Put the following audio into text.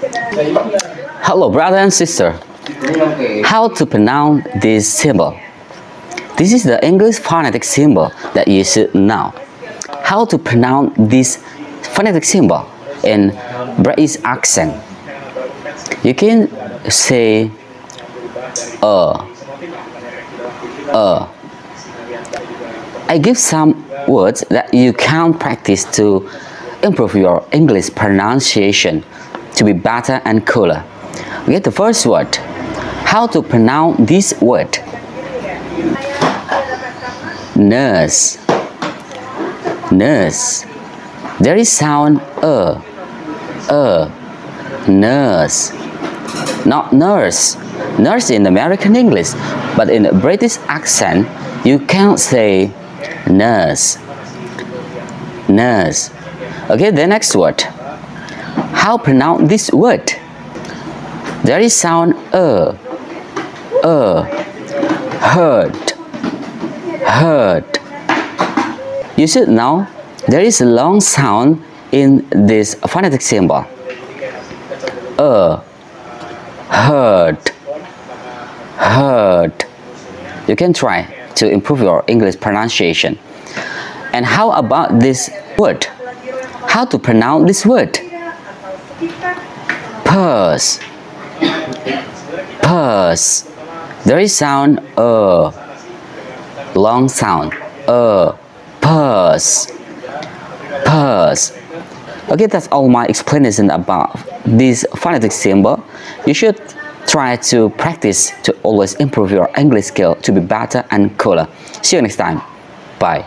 Hello, brother and sister. How to pronounce this symbol? This is the English phonetic symbol that you should know. How to pronounce this phonetic symbol in British accent? You can say uh, uh. I give some words that you can practice to improve your English pronunciation to be better and cooler. Get the first word. How to pronounce this word? Nurse. Nurse. There is sound uh, uh, nurse. Not nurse. Nurse in American English, but in British accent, you can't say nurse. Nurse. Okay, the next word. How pronounce this word? There is sound uh, uh, heard, heard. You should know there is a long sound in this phonetic symbol. Uh, heard, heard. You can try to improve your English pronunciation. And how about this word? How to pronounce this word? Purse. Purse. There is sound uh. Long sound uh. Purse. Purse. Okay, that's all my explanation about this phonetic symbol. You should try to practice to always improve your English skill to be better and cooler. See you next time. Bye.